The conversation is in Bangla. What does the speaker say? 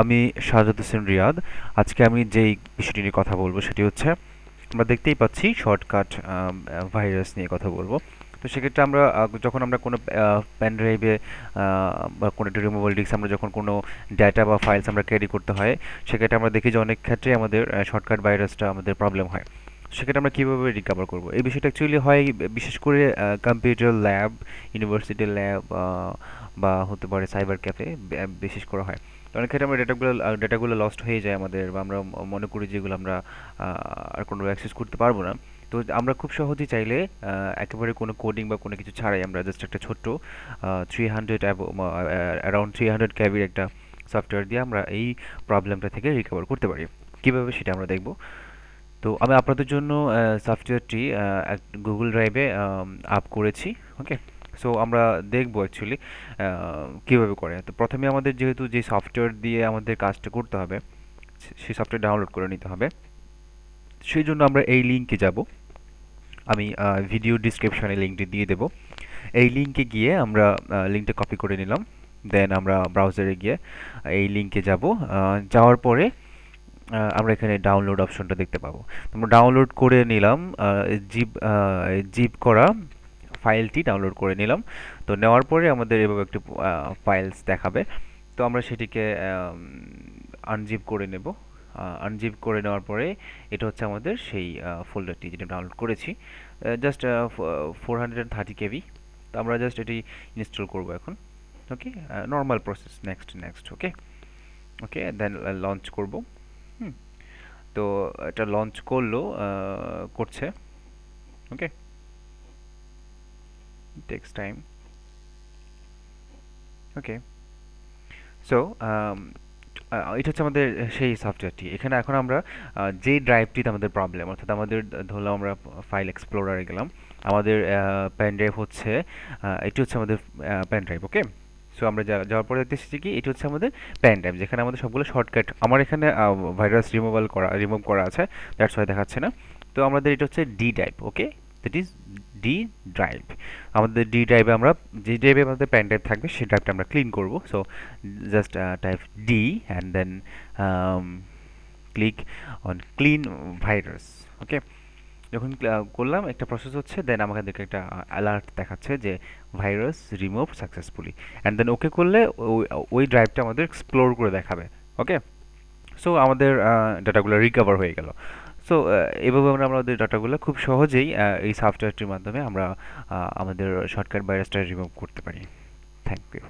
আমি সাজাদ হোসেন রিয়াদ। আজকে আমি যেই বিষয়টি নিয়ে কথা বলব সেটি হচ্ছে, আমরা দেখতেই পাচ্ছি শর্টকাট ভাইরাস নিয়ে কথা বলব। তো সেক্ষেত্রে আমরা যখন আমরা কোনো পেন ড্রাইভে বা কোনো একটা রিমুভাল ডিস্ক আমরা যখন কোনো ডাটা বা ফাইলস আমরা ক্যারি করতে হয়, সেক্ষেত্রে আমরা দেখি যে অনেক ক্ষেত্রে আমাদের শর্টকাট ভাইরাসটা আমাদের প্রবলেম হয়। সেক্ষেত্রে আমরা কীভাবে রিকভার করব? এই বিষয়টা অ্যাকচুয়ালি হয়, বিশেষ করে কম্পিউটার ল্যাব ইউনিভার্সিটি ল্যাব বা হতে পারে সাইবার ক্যাফে বিশেষ করে হয়। অনেক ক্ষেত্রে আমরা ডেটাগুলো ডেটাগুলো লস্ট হয়ে যায় আমাদের বা আমরা মনে করি যেগুলো আমরা আর কোনো অ্যাক্সেস করতে পারব না। তো আমরা খুব সহজেই চাইলে একেবারে কোনো কোডিং বা কোনো কিছু ছাড়াই আমরা জাস্ট একটা ছোট্ট three hundred around three hundred ক্যাবির একটা সফটওয়্যার দিয়ে আমরা এই প্রবলেমটা থেকে রিকভার করতে পারি। কীভাবে সেটা আমরা দেখব? তো আমি আপনাদের জন্য সফটওয়্যারটি গুগল ড্রাইভে আপ করেছি ওকে সো আমরা দেখব অ্যাকচুয়ালি কীভাবে করে। তো প্রথমে আমাদের যেহেতু যে সফটওয়্যার দিয়ে আমাদের কাজটা করতে হবে সেই সফটওয়্যার ডাউনলোড করে নিতে হবে। সেই জন্য আমরা এই লিঙ্কে যাব। আমি ভিডিও ডিসক্রিপশনে লিঙ্কটি দিয়ে দেব। এই লিঙ্কে গিয়ে আমরা লিঙ্কটা কপি করে নিলাম। দেন আমরা ব্রাউজারে গিয়ে এই লিঙ্কে যাব। যাওয়ার পরে আমরা এখানে ডাউনলোড অপশনটা দেখতে পাবো। আমরা ডাউনলোড করে নিলাম জিপ জিপ করা ফাইলটি ডাউনলোড করে নিলাম। তো নেওয়ার পরে আমাদের এভাবে একটি ফাইলস দেখাবে। তো আমরা সেটিকে আনজিপ করে নেব। আনজিপ করে নেওয়ার পরে এটা হচ্ছে আমাদের সেই ফোল্ডারটি যেটা ডাউনলোড করেছি। Just four hundred thirty KB তো আমরা জাস্ট এটি ইনস্টল করব এখন। Okay normal process next next okay okay then launch করব। হুম। তো এটা লঞ্চ করল করছে। Okay takes time okay so এটা হচ্ছে আমাদের সেই সফটওয়্যারটি এখানে এখন আমরা যে ড্রাইভটিতে আমাদের প্রবলেম অর্থাৎ আমাদের ধরলাম আমরা ফাইল এক্সপ্লোরারে গেলাম, আমাদের পেন ড্রাইভ হচ্ছে এটি হচ্ছে আমাদের পেন ড্রাইভ ওকে সো আমরা যাওয়ার পরে দেখতেছি কি, এটি হচ্ছে আমাদের পেন ড্রাইভ যেখানে আমাদের সবগুলো শর্টকাট আমার এখানে ভাইরাস রিমুভাল করা রিমুভ করা আছে দ্যাটস ওয়াই দেখাচ্ছে না। তো আমাদের এটা হচ্ছে D drive okay that is D drive আমাদের ডি ড্রাইভে আমরা যে ড্রাইভে আমাদের পেন ড্রাইভ থাকবে, সেই ড্রাইভটা আমরা ক্লিন করব। So just type D and then click on clean virus okay যখন করলাম, একটা প্রসেস হচ্ছে দেন আমাদেরকে একটা অ্যালার্ট দেখাচ্ছে যে virus remove successfully and then okay করলে, ওই ওই ড্রাইভটা আমাদের এক্সপ্লোর করে দেখাবে ওকে সো আমাদের ডাটাগুলো রিকভার হয়ে গেল। সো এভাবে আমরা আমাদের ডাটাগুলো খুব সহজেই এই সফটওয়্যারটির মাধ্যমে আমরা আমাদের শর্টকাট ভাইরাসটা রিমুভ করতে পারি। Thank you